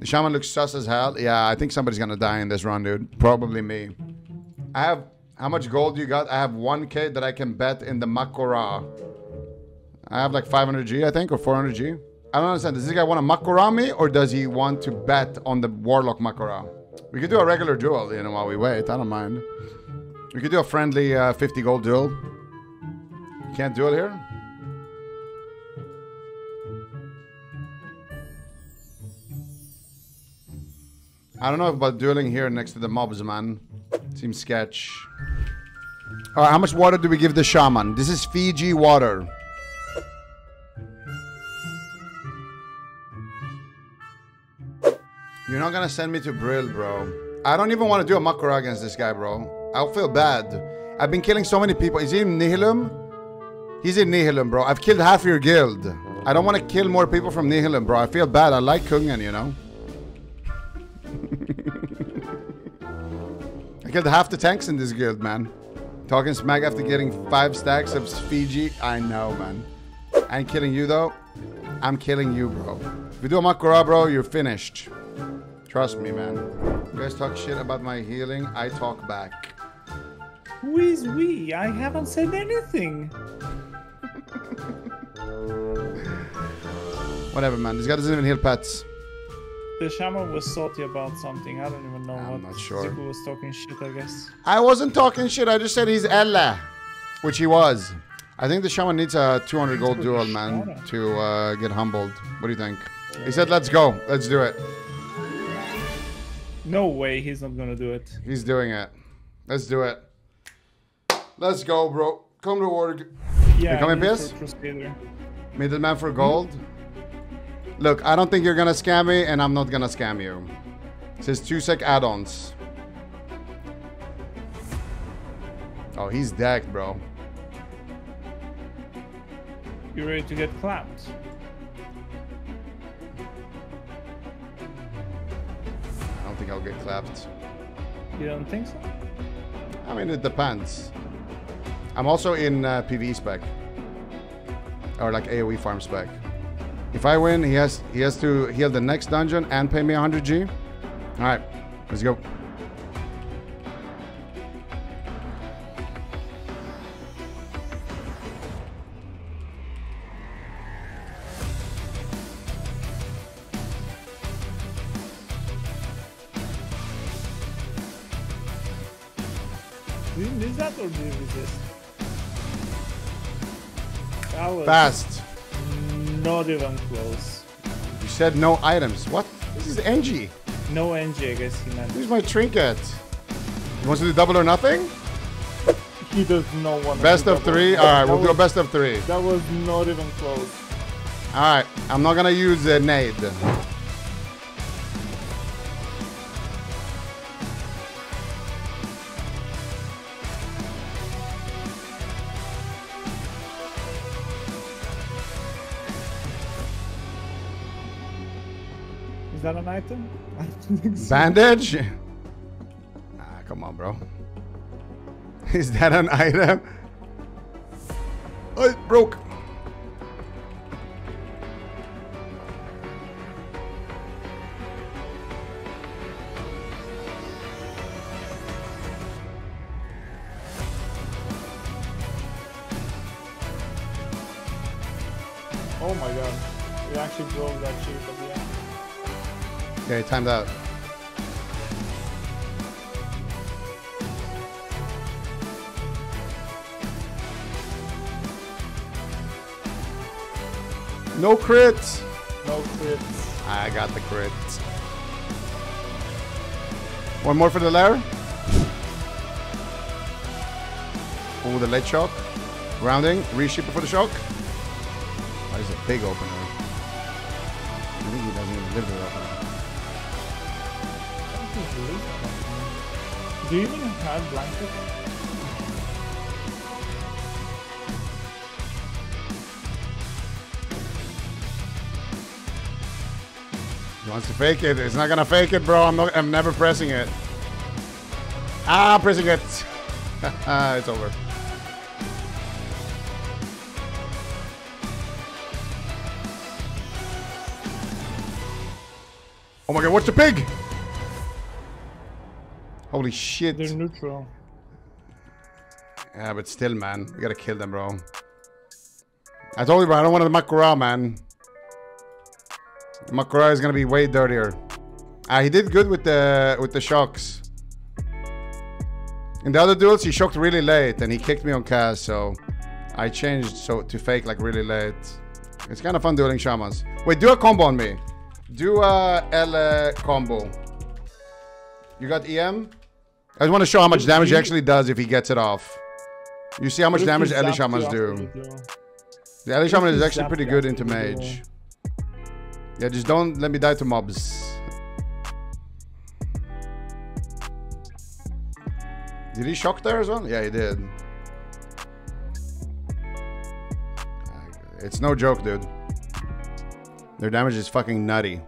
The shaman looks sus as hell. Yeah, I think somebody's gonna die in this run, dude. Probably me. I have how much gold you got? I have 1k that I can bet in the Mak'gora. I have like 500g, I think, or 400g. I don't understand. Does this guy want to Mak'gora me, or does he want to bet on the Warlock Mak'gora? We could do a regular duel, you know, while we wait. I don't mind. We could do a friendly uh, 50 gold duel. You can't duel here? I don't know about dueling here next to the mobs, man. Seems sketch. Alright, how much water do we give the shaman? This is Fiji water. You're not gonna send me to Brill, bro. I don't even want to do a Mak'gora against this guy, bro. I'll feel bad. I've been killing so many people. Is he in Nihilum? He's in Nihilum, bro. I've killed half your guild. I don't want to kill more people from Nihilum, bro. I feel bad. I like Kungen, you know? I killed half the tanks in this guild, man. Talking smack after getting five stacks of Fiji. I know, man. I ain't killing you, though. I'm killing you, bro. If you do a Mak'gora, bro, you're finished. Trust me, man. You guys talk shit about my healing, I talk back. Who is we? I haven't said anything. Whatever, man. This guy doesn't even heal pets. The shaman was salty about something. I don't even know I'm what. not sure. Zuko was talking shit, I guess. I wasn't talking shit. I just said he's Ella, which he was. I think the shaman needs a 200 gold duel, man, to uh, get humbled. What do you think? He said, "Let's go. Let's do it." No way he's not gonna do it. He's doing it. Let's do it. Let's go, bro. Come to work. Yeah, coming, I need PS? for Crusader. Middleman for gold. Look, I don't think you're gonna scam me, and I'm not gonna scam you. It says two sec add-ons. Oh, he's decked, bro. You ready to get clapped? I don't think I'll get clapped. You don't think so? I mean, it depends. I'm also in uh, PvE spec. Or like AoE farm spec. If I win, he has he has to heal the next dungeon and pay me 100g. All right, let's go. Do you miss that or do you resist? That was Fast. Not even close. You said no items. What? This is NG. No NG, I guess he meant. Where's my trinket? You want to do double or nothing? He does not want to Best of double. three. All right, we'll That do a best of three. That was not even close. All right, I'm not gonna use a nade. Is that an item? I don't think so. Bandage? Ah, come on, bro. Is that an item? Oh, it broke. Oh my god. It actually broke that shit at the end. Okay, timed out. No crits. No crits. I got the crits. One more for the lair. Oh, the lead shock. Rounding. Reshipper for the shock. Why is it big opener? I think he doesn't even live there opener. Do you even have blankets? He wants to fake it. It's not gonna fake it, bro. I'm not. I'm never pressing it. Ah, pressing it. it's over. Oh my god, watch the pig! Holy shit. They're neutral. Yeah, but still, man. We gotta kill them, bro. I told you, bro, I don't want the Mak'gora, man. The Mak'gora is gonna be way dirtier. Ah, he did good with the with the shocks. In the other duels, he shocked really late, and he kicked me on cast, so I changed so to fake like really late. It's kind of fun dueling shamans. Wait, do a combo on me. Do a L uh, combo. You got EM? I just want to show how much damage he actually does if he gets it off. You see how much damage Ellie Shamans do. the? Ellie Shaman is actually pretty good into mage. Yeah, just don't let me die to mobs. Did he shock there as well? Yeah, he did. It's no joke, dude. Their damage is fucking nutty.